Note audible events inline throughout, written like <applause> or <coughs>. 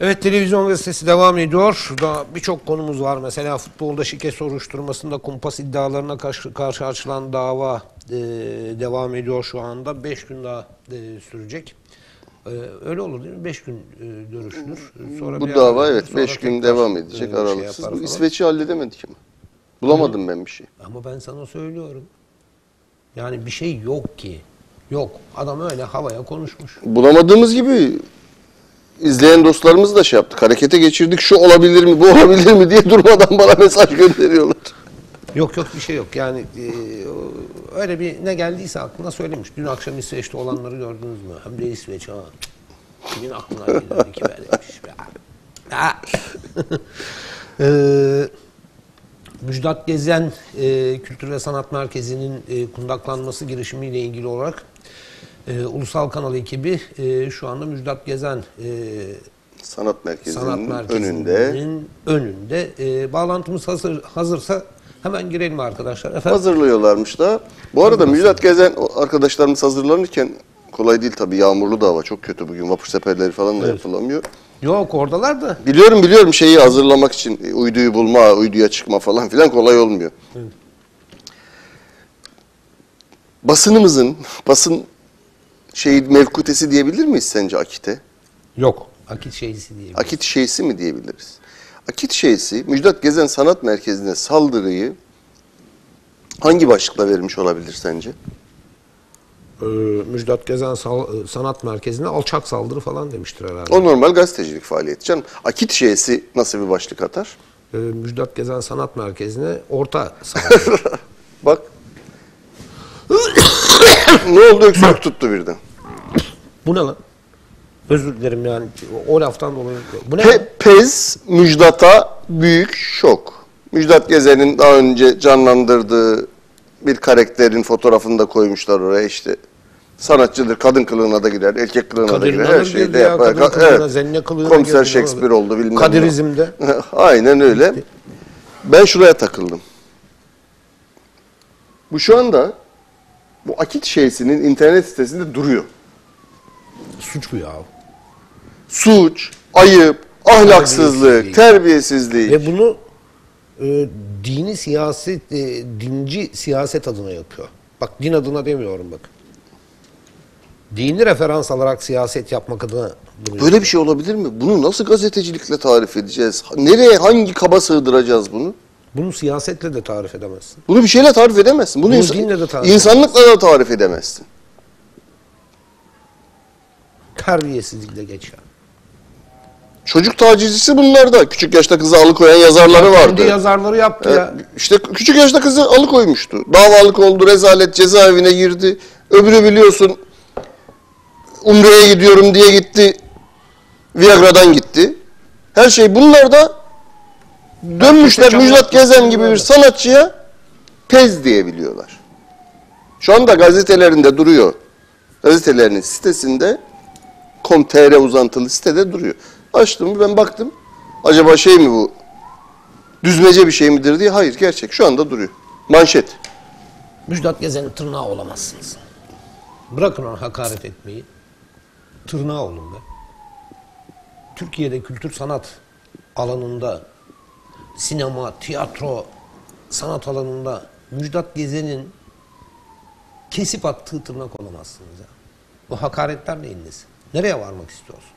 Evet televizyon gazetesi devam ediyor. Daha birçok konumuz var. Mesela futbolda şike soruşturmasında kumpas iddialarına karşı, karşı açılan dava e, devam ediyor şu anda. 5 gün daha e, sürecek. E, öyle olur değil mi? 5 gün e, görüşülür. Sonra Bu dava ara- evet 5 gün devam e, edecek şey aralıksız. yapar Bu. İsveç'i halledemedik ama. Bulamadım ben bir şey. Ama ben sana söylüyorum. Yani bir şey yok ki. Yok. Adam öyle havaya konuşmuş. Bulamadığımız gibi izleyen dostlarımız da şey yaptık. Harekete geçirdik. Şu olabilir mi, bu <laughs> olabilir mi diye durmadan bana mesaj gönderiyorlar. Yok yok bir şey yok. Yani e, öyle bir ne geldiyse aklına söylemiş. Dün akşam İsveç'te olanları gördünüz mü? Hem de İsveç ha. Kimin aklına gelirdi ki. Ha. Eee <laughs> Müjdat Gezen e, Kültür ve Sanat Merkezi'nin e, kundaklanması girişimiyle ilgili olarak e, Ulusal Kanal ekibi e, şu anda Müjdat Gezen e, Sanat merkezinin, Sanat Merkezi'nin önünde önünde. E, bağlantımız hazır hazırsa hemen girelim arkadaşlar. Efendim? hazırlıyorlarmış da. Bu arada Müjdat Gezen arkadaşlarımız hazırlanırken kolay değil tabii yağmurlu da hava çok kötü bugün. Vapur seferleri falan da yapılamıyor. Yok oradalar da. Biliyorum biliyorum şeyi hazırlamak için e, uyduyu bulma, uyduya çıkma falan filan kolay olmuyor. Basınımızın, basın şey mevkutesi diyebilir miyiz sence Akit'e? Yok. Akit şeysi diye. Akit şeysi mi diyebiliriz? Akit şeysi Müjdat Gezen Sanat Merkezi'ne saldırıyı hangi başlıkla vermiş olabilir sence? Ee, Müjdat Gezen Sal- e, Sanat Merkezi'ne alçak saldırı falan demiştir herhalde. O normal gazetecilik faaliyeti canım. Akit şeysi nasıl bir başlık atar? Ee, Müjdat Gezen Sanat Merkezi'ne orta <laughs> saldırı. Bak. <coughs> ne oldu öksürük tuttu birden. Bu ne lan? Özür dilerim yani o laftan dolayı. Bu ne? Pe- Pez Müjdat'a büyük şok. Müjdat Gezen'in daha önce canlandırdığı bir karakterin fotoğrafını da koymuşlar oraya işte. Sanatçıdır, kadın kılığına da girer, erkek kılığına da Kadir girer, İnanır her şeyi de ya, yapar. kadın kılığına, zenne kılığına Komiser Shakespeare oldu? bilmem ne. Kadirizm'de. <laughs> Aynen öyle. Ben şuraya takıldım. Bu şu anda bu Akit şeysinin internet sitesinde duruyor. Suç bu ya. Suç, ayıp, ahlaksızlık, Terbiyesizlik. terbiyesizlik. Ve bunu e, dini siyaset, e, dinci siyaset adına yapıyor. Bak din adına demiyorum bak. Dini referans alarak siyaset yapmak adına bunu Böyle bir şey olabilir mi? Bunu nasıl gazetecilikle tarif edeceğiz? Nereye, hangi kaba sığdıracağız bunu? Bunu siyasetle de tarif edemezsin. Bunu bir şeyle tarif edemezsin. Bunu, Bunu insan- dinle de tarif insanlıkla da tarif edemezsin. Terbiyesizlikle geçer. Çocuk tacizcisi bunlar da. Küçük yaşta kızı alıkoyan yazarları vardı. Kendi yazarları yaptı ya. İşte küçük yaşta kızı alıkoymuştu. Davalık oldu, rezalet cezaevine girdi. Öbürü biliyorsun Umre'ye gidiyorum diye gitti. Viagra'dan gitti. Her şey bunlar da dönmüşler Müjdat Gezen gibi bir sanatçıya pez diyebiliyorlar. Şu anda gazetelerinde duruyor. Gazetelerinin sitesinde com.tr uzantılı sitede duruyor. Açtım ben baktım. Acaba şey mi bu? Düzmece bir şey midir diye. Hayır gerçek. Şu anda duruyor. Manşet. Müjdat Gezen'in tırnağı olamazsınız. Bırakın ona hakaret etmeyi. Tırnağı olun be. Türkiye'de kültür sanat alanında, sinema, tiyatro, sanat alanında Müjdat Gezen'in kesip attığı tırnak olamazsınız ya. Bu hakaretler neyin nesi? Nereye varmak istiyorsunuz?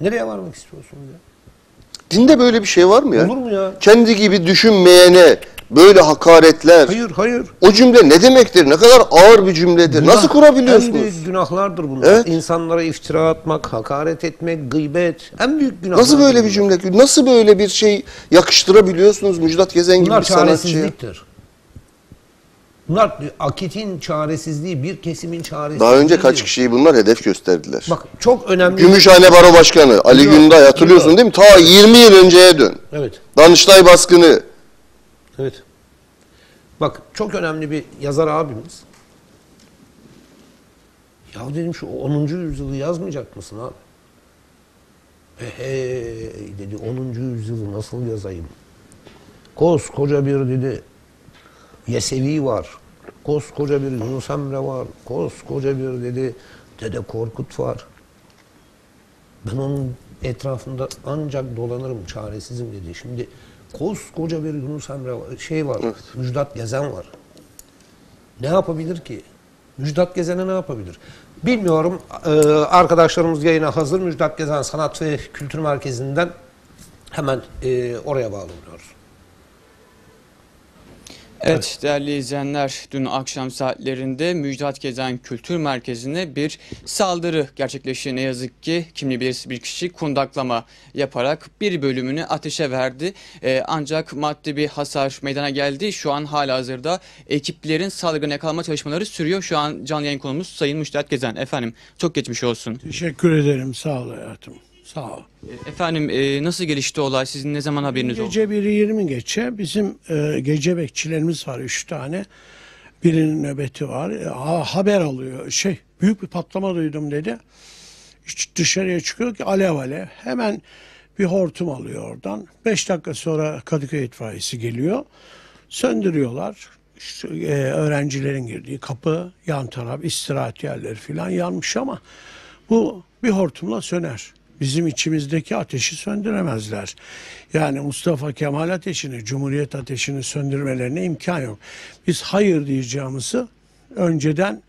Nereye varmak istiyorsunuz ya? Dinde böyle bir şey var mı ya? Olur mu ya? Kendi gibi düşünmeyene böyle hakaretler. Hayır, hayır. O cümle ne demektir? Ne kadar ağır bir cümledir. Nasıl Günah- En kurabiliyorsunuz? büyük günahlardır bunlar. Evet. İnsanlara iftira atmak, hakaret etmek, gıybet. En büyük günahlardır. Nasıl böyle bir bunlar. cümle? Nasıl böyle bir şey yakıştırabiliyorsunuz Müjdat Gezen gibi Bunlar bir sanatçıya? çaresizliktir. Bunlar akitin çaresizliği, bir kesimin çaresizliği. Daha önce kaç kişiyi bunlar hedef gösterdiler. Bak çok önemli. Gümüşhane Baro Başkanı Ali Yok, Günday hatırlıyorsun yok. değil mi? Ta 20 yıl önceye dön. Evet, Danıştay baskını. evet. Bak çok önemli bir yazar abimiz. Ya dedim şu 10. yüzyılı yazmayacak mısın abi? Ehe dedi 10. yüzyılı nasıl yazayım? Koskoca bir dedi Yesevi var. Koskoca bir Yunus Emre var. Koskoca bir dedi Dede Korkut var. Ben onun etrafında ancak dolanırım çaresizim dedi. Şimdi koskoca bir Yunus Emre var, şey var, Müjdat Gezen var. Ne yapabilir ki? Müjdat Gezen'e ne yapabilir? Bilmiyorum. Ee, arkadaşlarımız yayına hazır. Müjdat Gezen Sanat ve Kültür Merkezi'nden hemen e, oraya bağlanıyoruz. Evet değerli izleyenler dün akşam saatlerinde Müjdat Gezen Kültür Merkezi'ne bir saldırı gerçekleşti. Ne yazık ki kimli bir, bir kişi kundaklama yaparak bir bölümünü ateşe verdi. Ee, ancak maddi bir hasar meydana geldi. Şu an hala hazırda ekiplerin saldırganı yakalama çalışmaları sürüyor. Şu an canlı yayın konumuz Sayın Müjdat Gezen. Efendim çok geçmiş olsun. Teşekkür ederim. Sağ ol hayatım. Sağ ol. Ee, Efendim e, nasıl gelişti olay? Sizin ne zaman haberiniz oldu? Gece 1'i 20 geçe bizim e, gece bekçilerimiz var 3 tane. Birinin nöbeti var. E, ha- haber alıyor. Şey büyük bir patlama duydum dedi. Hiç dışarıya çıkıyor ki alev alev. Hemen bir hortum alıyor oradan. 5 dakika sonra Kadıköy itfaiyesi geliyor. Söndürüyorlar. İşte, e, öğrencilerin girdiği kapı, yan taraf, istirahat yerleri falan yanmış ama bu bir hortumla söner. Bizim içimizdeki ateşi söndüremezler. Yani Mustafa Kemal ateşini, Cumhuriyet ateşini söndürmelerine imkan yok. Biz hayır diyeceğimizi önceden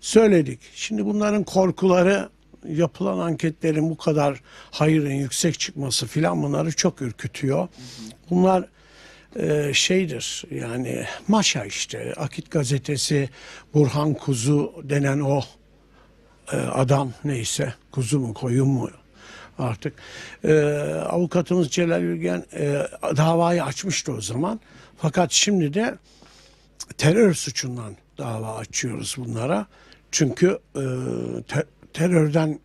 söyledik. Şimdi bunların korkuları yapılan anketlerin bu kadar hayırın yüksek çıkması filan bunları çok ürkütüyor. Bunlar e, şeydir yani maşa işte Akit gazetesi Burhan Kuzu denen o e, adam neyse kuzu mu koyun mu artık e, avukatımız Celal Ülgen e, davayı açmıştı o zaman fakat şimdi de terör suçundan dava açıyoruz bunlara çünkü e, te- terörden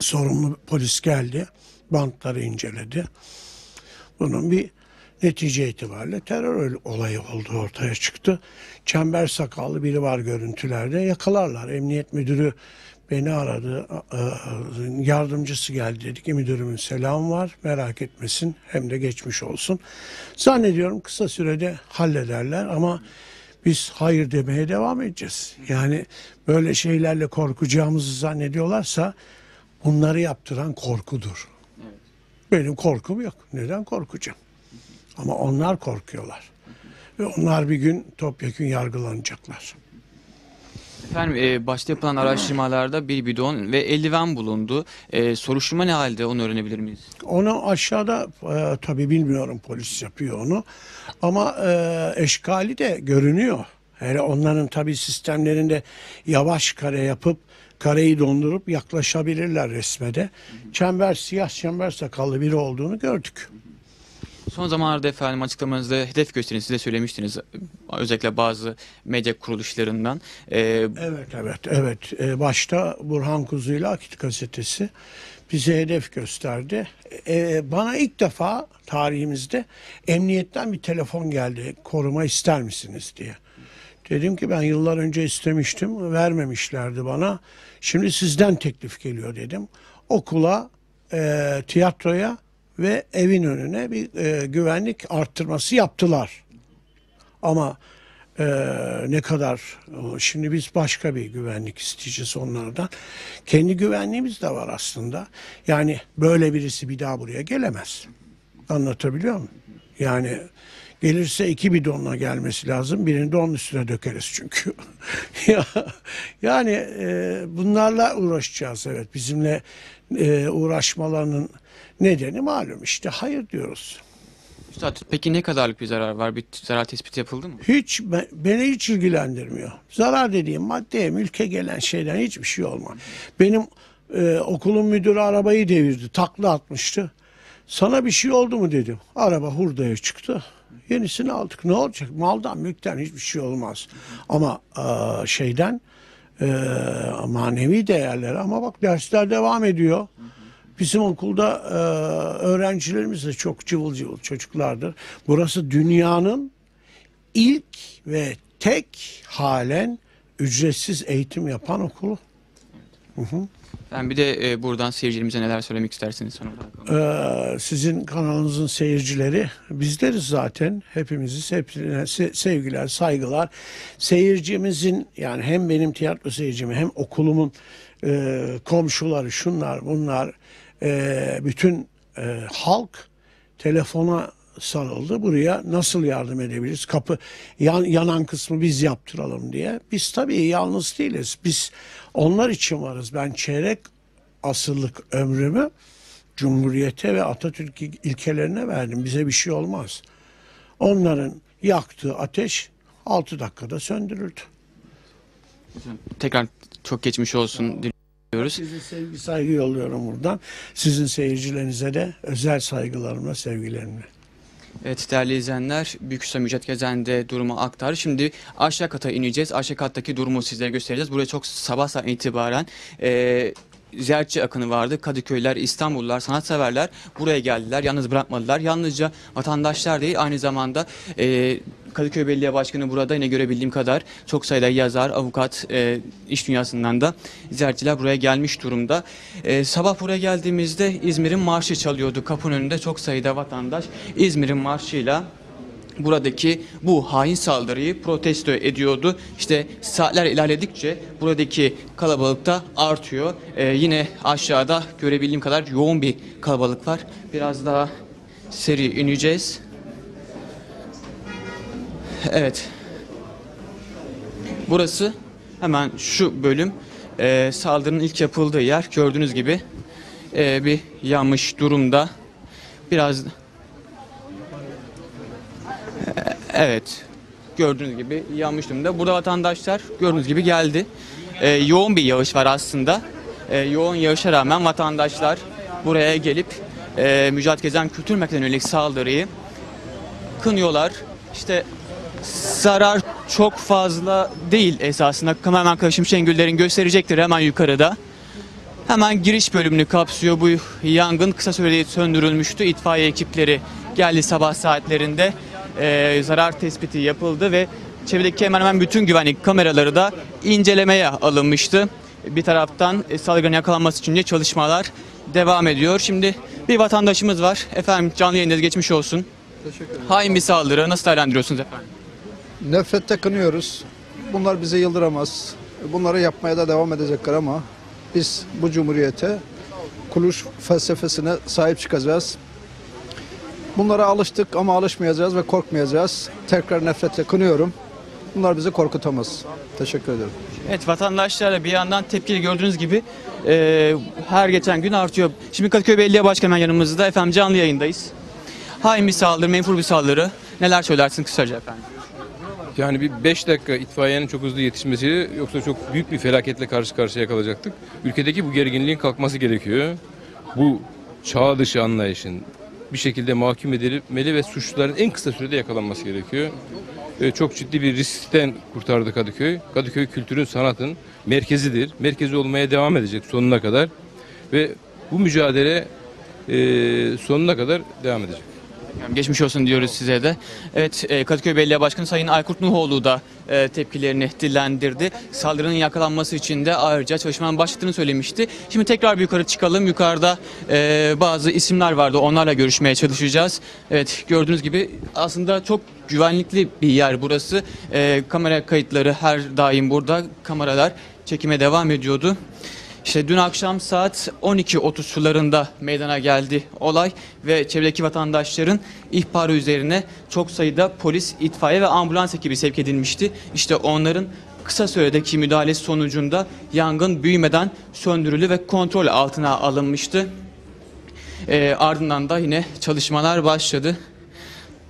sorumlu polis geldi bantları inceledi bunun bir netice itibariyle terör olayı oldu ortaya çıktı. Çember sakallı biri var görüntülerde yakalarlar. Emniyet müdürü beni aradı. Yardımcısı geldi dedi ki müdürümün selamı var merak etmesin hem de geçmiş olsun. Zannediyorum kısa sürede hallederler ama biz hayır demeye devam edeceğiz. Yani böyle şeylerle korkacağımızı zannediyorlarsa bunları yaptıran korkudur. Benim korkum yok. Neden korkacağım? Ama onlar korkuyorlar. Ve onlar bir gün topyekun yargılanacaklar. Efendim e, başta yapılan araştırmalarda bir bidon ve eldiven bulundu. E, soruşturma ne halde onu öğrenebilir miyiz? Onu aşağıda e, tabii bilmiyorum polis yapıyor onu. Ama e, eşkali de görünüyor. Hele onların tabii sistemlerinde yavaş kare yapıp kareyi dondurup yaklaşabilirler resmede. Çember siyah çember sakallı biri olduğunu gördük. Son zamanlarda efendim açıklamanızda hedef gösterin size söylemiştiniz. Özellikle bazı medya kuruluşlarından. E, Evet evet evet. Ee, başta Burhan Kuzu ile Akit gazetesi bize hedef gösterdi. Ee, bana ilk defa tarihimizde emniyetten bir telefon geldi. Koruma ister misiniz diye. Dedim ki ben yıllar önce istemiştim. Vermemişlerdi bana. Şimdi sizden teklif geliyor dedim. Okula, e, tiyatroya ve evin önüne bir e, güvenlik arttırması yaptılar. Ama e, ne kadar şimdi biz başka bir güvenlik isteyeceğiz onlardan. Kendi güvenliğimiz de var aslında. Yani böyle birisi bir daha buraya gelemez. Anlatabiliyor muyum? Yani gelirse iki bidonla gelmesi lazım. Birini de onun üstüne dökeriz çünkü. <laughs> ya, yani e, bunlarla uğraşacağız evet. Bizimle e, uğraşmalarının nedeni malum işte hayır diyoruz. Üstad, peki ne kadarlık bir zarar var? Bir zarar tespiti yapıldı mı? Hiç be- beni hiç ilgilendirmiyor. Zarar dediğim maddeye, mülke gelen şeyden hiçbir şey olmaz. Benim e, okulun müdürü arabayı devirdi, takla atmıştı. Sana bir şey oldu mu dedim. Araba hurdaya çıktı. Yenisini aldık. Ne olacak? Maldan, mülkten hiçbir şey olmaz. Ama e, şeyden e, manevi değerler ama bak dersler devam ediyor. Bizim okulda e, öğrencilerimiz de çok cıvıl cıvıl çocuklardır. Burası dünyanın ilk ve tek halen ücretsiz eğitim yapan okulu. Ben bir de e, buradan seyircilerimize neler söylemek istersiniz son olarak? Ee, sizin kanalınızın seyircileri bizleriz zaten. Hepimizi hepsine se- sevgiler, saygılar. Seyircimizin yani hem benim tiyatro seyircimi hem okulumun e, komşuları şunlar bunlar e, bütün e, halk telefona sarıldı. Buraya nasıl yardım edebiliriz? Kapı yan, yanan kısmı biz yaptıralım diye. Biz tabii yalnız değiliz. Biz onlar için varız. Ben çeyrek asırlık ömrümü Cumhuriyete ve Atatürk ilkelerine verdim. Bize bir şey olmaz. Onların yaktığı ateş 6 dakikada söndürüldü. Tekrar çok geçmiş olsun diliyoruz. Size sevgi saygı yolluyorum buradan. Sizin seyircilerinize de özel saygılarımla, sevgilerimle. Evet değerli izleyenler Büyüküstad Müjdat Gezen'de durumu aktar. Şimdi aşağı kata ineceğiz. Aşağı kattaki durumu sizlere göstereceğiz. Buraya çok sabah saat itibaren e, ziyaretçi akını vardı. Kadıköyler, İstanbullular, sanatseverler buraya geldiler. Yalnız bırakmadılar. Yalnızca vatandaşlar değil aynı zamanda e, Kadıköy Belediye Başkanı burada yine görebildiğim kadar çok sayıda yazar, avukat, e, iş dünyasından da ziyaretçiler buraya gelmiş durumda. E, sabah buraya geldiğimizde İzmir'in marşı çalıyordu. Kapının önünde çok sayıda vatandaş İzmir'in marşıyla buradaki bu hain saldırıyı protesto ediyordu. İşte saatler ilerledikçe buradaki kalabalık da artıyor. Ee, yine aşağıda görebildiğim kadar yoğun bir kalabalık var. Biraz daha seri ineceğiz. Evet. Burası hemen şu bölüm e, saldırının ilk yapıldığı yer. Gördüğünüz gibi e, bir yanmış durumda. Biraz Evet. Gördüğünüz gibi yanmış durumda. Burada vatandaşlar gördüğünüz gibi geldi. Ee, yoğun bir yağış var aslında. Ee, yoğun yağışa rağmen vatandaşlar buraya gelip e, Mücadele Gezen Kültür Merkezi'ne yönelik saldırıyı kınıyorlar. İşte zarar çok fazla değil esasında. Kameraman arkadaşım Şengüller'in gösterecektir hemen yukarıda. Hemen giriş bölümünü kapsıyor bu yangın. Kısa sürede söndürülmüştü. İtfaiye ekipleri geldi sabah saatlerinde. Ee, zarar tespiti yapıldı ve çevredeki hemen hemen bütün güvenlik kameraları da incelemeye alınmıştı. Bir taraftan e, salgının yakalanması için de çalışmalar devam ediyor. Şimdi bir vatandaşımız var. Efendim canlı yayında geçmiş olsun. Teşekkür ederim. Hain bir saldırı. Nasıl değerlendiriyorsunuz efendim? Nefrette kınıyoruz. Bunlar bizi yıldıramaz. Bunları yapmaya da devam edecekler ama biz bu cumhuriyete kuluş felsefesine sahip çıkacağız. Bunlara alıştık ama alışmayacağız ve korkmayacağız. Tekrar nefretle kınıyorum. Bunlar bizi korkutamaz. Teşekkür ederim. Evet vatandaşlar da bir yandan tepkili gördüğünüz gibi e, her geçen gün artıyor. Şimdi Kadıköy Belediye Başkanı yanımızda. Efendim canlı yayındayız. Hain bir saldırı, menfur bir saldırı. Neler söylersiniz kısaca efendim? Yani bir 5 dakika itfaiyenin çok hızlı yetişmesi yoksa çok büyük bir felaketle karşı karşıya kalacaktık. Ülkedeki bu gerginliğin kalkması gerekiyor. Bu çağ dışı anlayışın bir şekilde mahkum edilmeli ve suçluların en kısa sürede yakalanması gerekiyor. Çok ciddi bir riskten kurtardı Kadıköy. Kadıköy kültürün, sanatın merkezidir. Merkezi olmaya devam edecek sonuna kadar. Ve bu mücadele e, sonuna kadar devam edecek. Geçmiş olsun diyoruz size de. Evet e, Kadıköy Belediye Başkanı Sayın Aykurt Nuhoğlu da e, tepkilerini dillendirdi. Saldırının yakalanması için de ayrıca çalışmanın başladığını söylemişti. Şimdi tekrar bir yukarı çıkalım. Yukarıda e, bazı isimler vardı. Onlarla görüşmeye çalışacağız. Evet gördüğünüz gibi aslında çok güvenlikli bir yer burası. Kamera kayıtları her daim burada. Kameralar çekime devam ediyordu. İşte dün akşam saat 12.30 sularında meydana geldi olay ve çevredeki vatandaşların ihbarı üzerine çok sayıda polis, itfaiye ve ambulans ekibi sevk edilmişti. İşte onların kısa süredeki müdahalesi sonucunda yangın büyümeden söndürülü ve kontrol altına alınmıştı. Ee, ardından da yine çalışmalar başladı.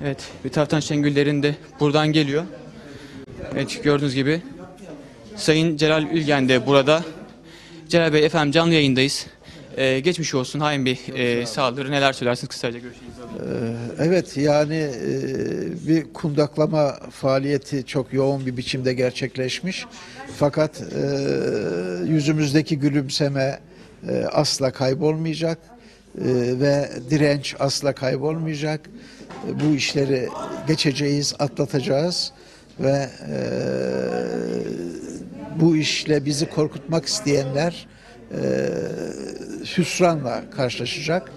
Evet bir taraftan Şengüller'in de buradan geliyor. Evet gördüğünüz gibi Sayın Celal Ülgen de burada. Celal Bey efendim canlı yayındayız. Ee, geçmiş olsun hain bir e, saldırı. Neler söylersiniz kısaca görüşünüzü alayım. Ee, Evet yani e, bir kundaklama faaliyeti çok yoğun bir biçimde gerçekleşmiş. Fakat e, yüzümüzdeki gülümseme e, asla kaybolmayacak ve direnç asla kaybolmayacak. Bu işleri geçeceğiz, atlatacağız ve bu işle bizi korkutmak isteyenler e, hüsranla karşılaşacak.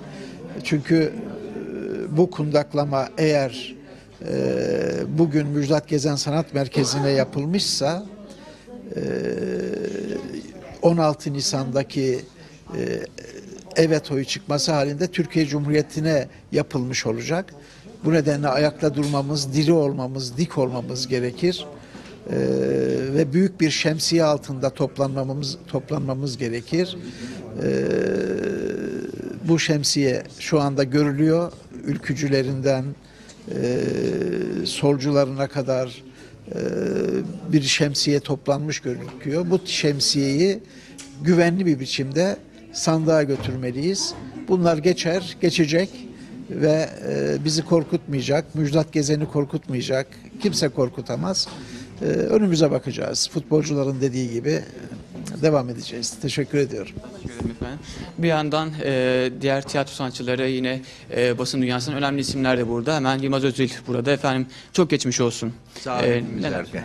Çünkü e, bu kundaklama eğer e, bugün Müjdat Gezen Sanat Merkezi'ne yapılmışsa e, 16 Nisan'daki e, evet oyu çıkması halinde Türkiye Cumhuriyeti'ne yapılmış olacak. Bu nedenle ayakta durmamız, diri olmamız, dik olmamız gerekir. Ee, ve büyük bir şemsiye altında toplanmamız toplanmamız gerekir. Ee, bu şemsiye şu anda görülüyor. Ülkücülerinden e, solcularına kadar e, bir şemsiye toplanmış gözüküyor. Bu şemsiyeyi güvenli bir biçimde sandığa götürmeliyiz. Bunlar geçer, geçecek ve e, bizi korkutmayacak, Müjdat Gezen'i korkutmayacak, kimse korkutamaz. E, önümüze bakacağız. Futbolcuların dediği gibi e, devam edeceğiz. Teşekkür ediyorum. Bir yandan e, diğer tiyatro sanatçıları yine e, basın dünyasının önemli isimler de burada. Hemen Yılmaz Özil burada. Efendim çok geçmiş olsun. Sağ olun. E, neler- ki.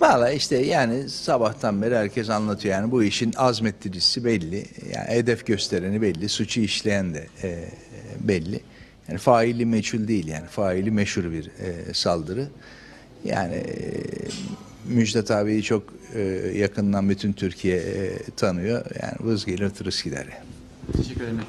Valla işte yani sabahtan beri herkes anlatıyor yani bu işin azmettiricisi belli. Yani hedef göstereni belli. Suçu işleyen de e, belli. Yani faili meçhul değil yani faili meşhur bir e, saldırı. Yani e, Müjdat abiyi çok e, yakından bütün Türkiye e, tanıyor. Yani vız gelir tırıs gider. Teşekkür ederim.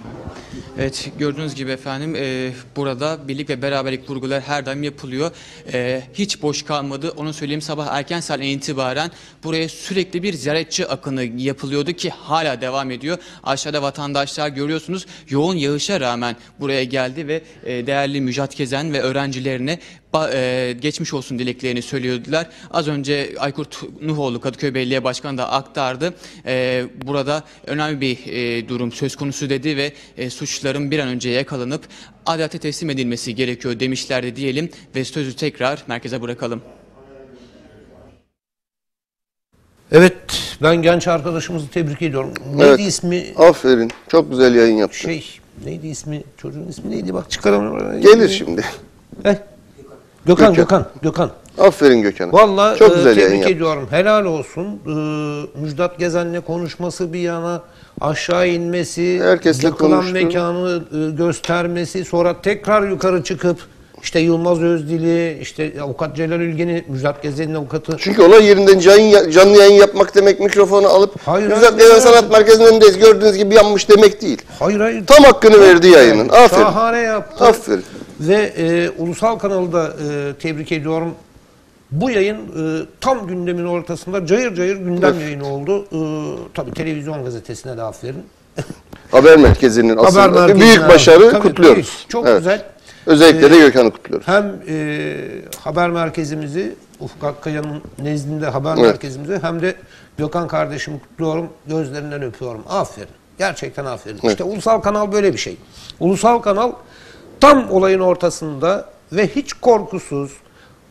Evet gördüğünüz gibi efendim e, burada birlik ve beraberlik vurgular her daim yapılıyor. E, hiç boş kalmadı. Onu söyleyeyim sabah erken saatten itibaren buraya sürekli bir ziyaretçi akını yapılıyordu ki hala devam ediyor. Aşağıda vatandaşlar görüyorsunuz yoğun yağışa rağmen buraya geldi ve e, değerli Müjdat Kezen ve öğrencilerine e, geçmiş olsun dileklerini söylüyordular. Az önce Aykurt Nuhoğlu Kadıköy Belediye Başkanı da aktardı. E, burada önemli bir e, durum söz konusu dedi ve e, suçların bir an önce yakalanıp adalete teslim edilmesi gerekiyor demişlerdi diyelim ve sözü tekrar merkeze bırakalım. Evet ben genç arkadaşımızı tebrik ediyorum. Neydi Evet. ismi? Aferin. Çok güzel yayın yaptı. Şey neydi ismi? Çocuğun ismi neydi? Bak çıkaramıyorum. Gelir şimdi. Heh. Gökhan, Gökhan. Gökhan, Gökhan. Aferin Gökhan. Vallahi Çok e, güzel yayın tebrik ediyorum. Helal olsun. E, Müjdat Gezen'le konuşması bir yana aşağı inmesi, Herkesle yıkılan konuştu. mekanı e, göstermesi, sonra tekrar yukarı çıkıp işte Yılmaz Özdil'i, işte avukat Celal Ülgen'i, Müjdat Gezen'in avukatı. Çünkü olay yerinden canlı, canlı yayın yapmak demek mikrofonu alıp Hayır, Müjdat Gezen. Sanat Merkezi'nin önündeyiz gördüğünüz gibi yanmış demek değil. Hayır hayır. Tam hakkını verdi yayının. Aferin. Şahane yaptı. Aferin. Ve e, ulusal kanalı da e, tebrik ediyorum. Bu yayın e, tam gündemin ortasında cayır cayır gündem yayını oldu. E, tabii televizyon gazetesine de aferin. <laughs> Haber Merkezi'nin aslında merkezine- büyük başarı Tabii, kutluyoruz. büyük. Çok Evet. güzel. Özellikle de Ee, Gökhan'ı kutluyoruz. Hem e, haber merkezimizi Ufuk Akkaya'nın nezdinde haber Evet. merkezimizi hem de Gökhan kardeşimi kutluyorum. Gözlerinden öpüyorum. Aferin. Gerçekten aferin. Evet. İşte ulusal kanal böyle bir şey. Ulusal kanal tam olayın ortasında ve hiç korkusuz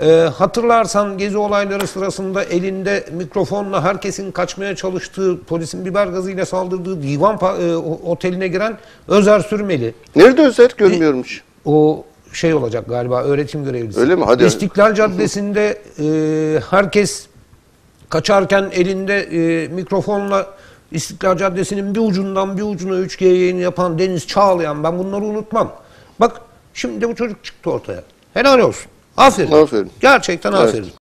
e, hatırlarsan gezi olayları sırasında elinde mikrofonla herkesin kaçmaya çalıştığı, polisin biber gazıyla saldırdığı divan e, oteline giren Özer Sürmeli Nerede Özer? Görmüyormuş. o şey olacak galiba öğretim görevlisi. Öyle mi? Hadi. İstiklal Caddesi'nde e, herkes kaçarken elinde e, mikrofonla İstiklal Caddesi'nin bir ucundan bir ucuna 3G yayını yapan Deniz Çağlayan ben bunları unutmam. Bak şimdi bu çocuk çıktı ortaya. Helal olsun. Aferin. Aferin. Gerçekten Evet. aferin.